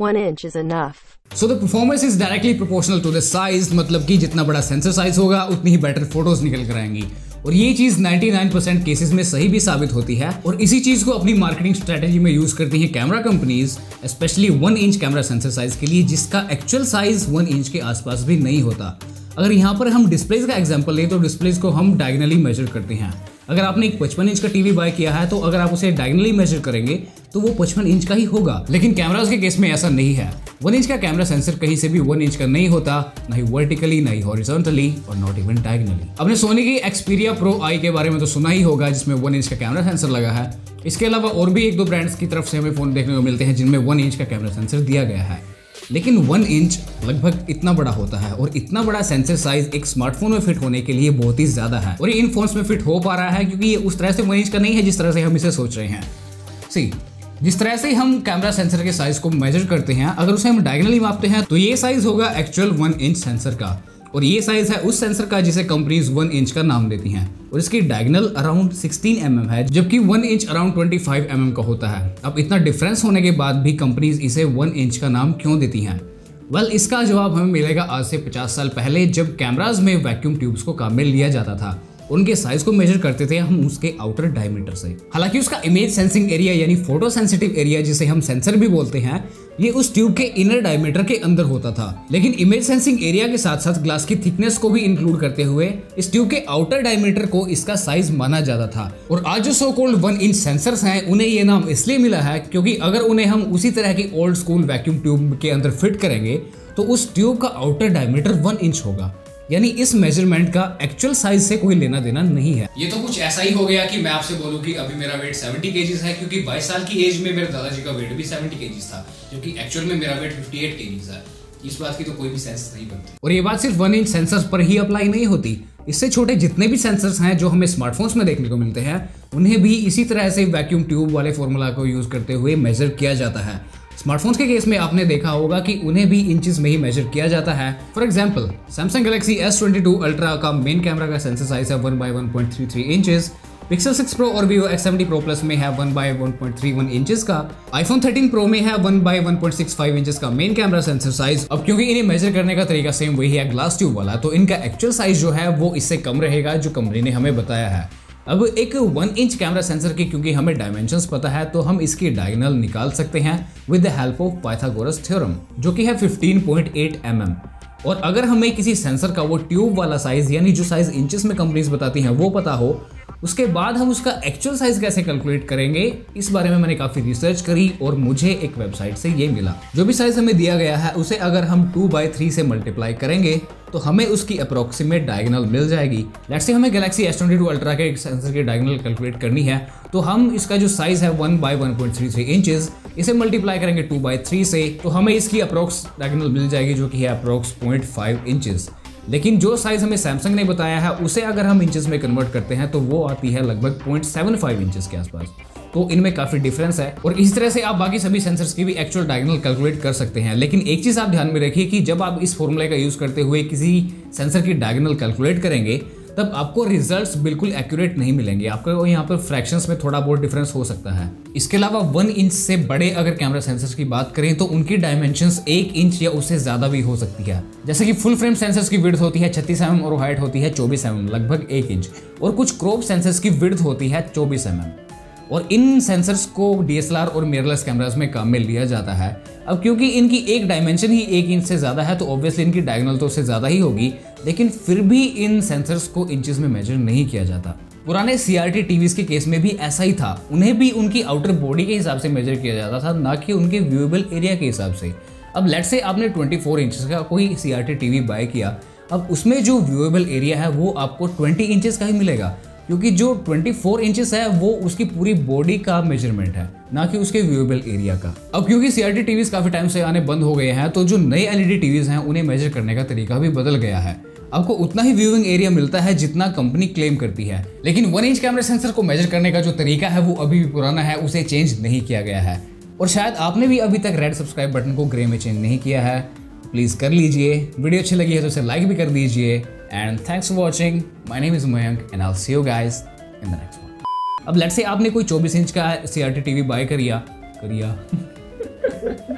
One inch is enough. So the performance is directly proportional to the size मतलब कि जितना बड़ा sensor size होगा, उतनी ही बेटर फ़ोटोज़ निकल कर आएँगी। और ये चीज़ 99% केसेस में सही भी साबित होती है। और इसी चीज़ को अपनी मार्केटिंग स्ट्रेटेजी में यूज़ करती हैं camera companies specially one inch camera sensor size के लिए, जिसका एक्चुअल साइज़ वन इंच के आसपास भी नहीं होता। अगर यहाँ पर हम डिस्प्लेज का एग्ज़ाम्पल लें तो डिस्प्लेज को हम डायगनली मेजर करते हैं। अगर आपने एक पचपन इंच का टीवी बाय किया है तो अगर आप उसे डायगनली मेजर करेंगे तो वो पचपन इंच का ही होगा। लेकिन कैमराज के केस में ऐसा नहीं है। वन इंच का कैमरा सेंसर कहीं से भी वन इंच का नहीं होता, ना ही वर्टिकली ना ही हॉरिजॉन्टली और नॉट इवन डायगनली आपने सोनी की एक्सपीरिया प्रो आई के बारे में तो सुना ही होगा, जिसमें वन इंच का कैमरा सेंसर लगा है। इसके अलावा और भी एक दो ब्रांड्स की तरफ़ से हमें फ़ोन देखने को मिलते हैं, जिनमें वन इंच का कैमरा सेंसर दिया गया है। लेकिन वन इंच लगभग इतना बड़ा होता है और इतना बड़ा सेंसर साइज़ एक स्मार्टफ़ोन में फिट होने के लिए बहुत ही ज़्यादा है। और ये इन फोन्स में फिट हो पा रहा है क्योंकि ये उस तरह से वन इंच का नहीं है जिस तरह से हम इसे सोच रहे हैं। सी जिस तरह से हम कैमरा सेंसर के साइज़ को मेजर करते हैं, अगर उसे हम डायगनली मापते हैं तो ये साइज़ होगा एक्चुअल वन इंच सेंसर का। और ये साइज़ है उस सेंसर का जिसे कंपनीज़ वन इंच का नाम देती हैं। और इसकी डायगनल अराउंड 16 एम है जबकि one inch around 25 M mm का होता है। अब इतना डिफरेंस होने के बाद भी कंपनीज़ इसे वन इंच का नाम क्यों देती हैं? वेल well, इसका जवाब हमें मिलेगा आज से 50 साल पहले जब कैमराज में वैक्यूम ट्यूब्स को काम में लिया जाता था। उनके साइज़ को मेजर करते थे हम उसके आउटर डायमीटर से। हालाँकि उसका इमेज सेंसिंग एरिया यानी फ़ोटो सेंसिटिव एरिया जिसे हम सेंसर भी बोलते हैं, ये उस ट्यूब के इनर डायमीटर के अंदर होता था। लेकिन इमेज सेंसिंग एरिया के साथ साथ ग्लास की थिकनेस को भी इंक्लूड करते हुए, इस ट्यूब के आउटर डायमीटर को इसका साइज़ माना जाता था। और आज जो so called one inch sensors हैं, उन्हें ये नाम इसलिए मिला है क्योंकि अगर उन्हें हम उसी तरह की ओल्ड स्कूल वैक्यूम ट्यूब के अंदर फिट करेंगे तो उस ट्यूब का आउटर डायमीटर वन इंच होगा। यानी इस मेज़रमेंट का एक्चुअल साइज़ से कोई लेना देना नहीं है। ये तो कुछ ऐसा ही हो गया कि मैं आपसे बोलूँ कि अभी मेरा वेट 70 केजीज है क्योंकि 22 साल की एज में मेरे दादाजी का वेट भी 70 केजीज था क्योंकि एक्चुअल में मेरा वेट 58 केजीज है। इस बात की तो कोई भी सेंस नहीं बनती। और ये बात सिर्फ़ वन इंच सेंसर्स पर ही अप्लाई नहीं होती। इससे छोटे जितने भी सेंसर्स हैं जो हमें स्मार्टफोन्स में देखने को मिलते हैं उन्हें भी इसी तरह से वैक्यूम ट्यूब वाले फॉर्मूला को यूज़ करते हुए मेजर किया जाता है। स्मार्टफोन्स के केस में आपने देखा होगा कि उन्हें भी इंचेस में ही मेजर किया जाता है। For example Samsung Galaxy S twenty two ultra का मेन कैमरा का सेंसर साइज़ है one by one point three three inches Pixel 6 pro और Vivo X70 Pro Plus में है 1 बाय 1.31 इंचेस का। iPhone 13 Pro में है 1 बाय 1.65 इंचेस का मेन कैमरा सेंसर साइज़ अब क्योंकि इन्हें मेजर करने का तरीका सेम वही है ग्लास ट्यूब वाला तो इनका एक्चुअल साइज़ जो है, वो इससे कम रहेगा, जो कंपनी ने हमें बताया है। अब एक वन इंच कैमरा सेंसर की, क्योंकि हमें डायमेंशन पता है तो हम इसकी डायगनल निकाल सकते हैं with the help of Pythagoras theorem जो कि है 15.8 पॉइंट mm. और अगर हमें किसी सेंसर का वो ट्यूब वाला साइज़ यानी जो साइज़ इंचेस में कंपनीज़ बताती हैं, वो पता हो उसके बाद हम उसका एक्चुअल साइज़ कैसे कैलकुलेट करेंगे, इस बारे में मैंने काफ़ी रिसर्च करी और मुझे एक वेबसाइट से ये मिला। जो भी साइज़ हमें दिया गया है, उसे अगर हम टू बाई थ्री से मल्टीप्लाई करेंगे तो हमें उसकी अप्रोक्सीमेट डायगनल मिल जाएगी। लेट्स से हमें Galaxy S twenty two ultra के सेंसर की डायगनल कैलकुलेट करनी है तो हम इसका जो साइज़ है one by one point three three inches इसे मल्टीप्लाई करेंगे टू बाई थ्री से तो हमें इसकी अप्रोक्स डायगोनल मिल जाएगी, जो कि है अप्रोक्स पॉइंट फाइव इंचेस लेकिन जो साइज़ हमें सैमसंग ने बताया है, उसे अगर हम इंचज़ में कन्वर्ट करते हैं तो वो आती है लगभग पॉइंट सेवन फाइव इंचेस के आसपास। तो इनमें काफ़ी डिफरेंस है। और इस तरह से आप बाकी सभी सेंसर्स की भी एक्चुअल डायगनल कैलकुलेट कर सकते हैं। लेकिन एक चीज़ आप ध्यान में रखिए कि जब आप इस फॉर्मूले का यूज़ करते हुए किसी सेंसर की डायगनल कैलकुलेट करेंगे तब आपको रिजल्ट्स बिल्कुल एक्यूरेट नहीं मिलेंगे। आपको यहाँ पर फ्रैक्शंस में थोड़ा बहुत डिफरेंस हो सकता है। इसके अलावा वन इंच से बड़े अगर कैमरा सेंसर्स की बात करें तो उनकी डायमेंशन एक इंच या उससे ज़्यादा भी हो सकती है। जैसे कि फुल फ्रेम सेंसर्स की विड्थ होती है छत्तीस एम और हाइट होती है चौबीस एम लगभग एक इंच और कुछ क्रोप सेंसर्स की विड्थ होती है चौबीस एम और इन सेंसर्स को डीएसएलआर और मिररलेस कैमरास में काम में लिया जाता है। अब क्योंकि इनकी एक डायमेंशन ही एक इंच से ज़्यादा है तो ऑब्वियसली इनकी डायगोनल तो उससे ज़्यादा ही होगी। लेकिन फिर भी इन सेंसर्स को इंचेस में मेजर नहीं किया जाता। पुराने सी आर टीवीज के केस में भी ऐसा ही था। उन्हें भी उनकी आउटर बॉडी के हिसाब से मेजर किया जाता था, ना कि उनके व्यूएबल एरिया के हिसाब से। अब लेट से आपने 24 फोर इंचज का कोई सी आर टीवी बाय किया, अब उसमें जो व्यूएबल एरिया है, वो आपको 20 इंचेस का ही मिलेगा। क्योंकि जो 24 फोर इंचेस है, वो उसकी पूरी बॉडी का मेज़रमेंट है, ना कि उसके व्यूएबल एरिया का। अब क्योंकि सीआरटी टीवीज काफ़ी टाइम से आने बंद हो गए हैं तो जो नए एलईडी टीवीज हैं, उन्हें मेजर करने का तरीका भी बदल गया है। आपको उतना ही व्यूइंग एरिया मिलता है जितना कंपनी क्लेम करती है। लेकिन वन इंच कैमरा सेंसर को मेजर करने का जो तरीका है, वो अभी भी पुराना है, उसे चेंज नहीं किया गया है। और शायद आपने भी अभी तक रेड सब्सक्राइब बटन को ग्रे में चेंज नहीं किया है। प्लीज़ कर लीजिए। वीडियो अच्छी लगी है तो उसे लाइक भी कर दीजिए। And thanks for watching my name is Mayank and I see you guys in the next one अब लेट से आपने कोई 24 इंच का C R T V buy करिया। करिया।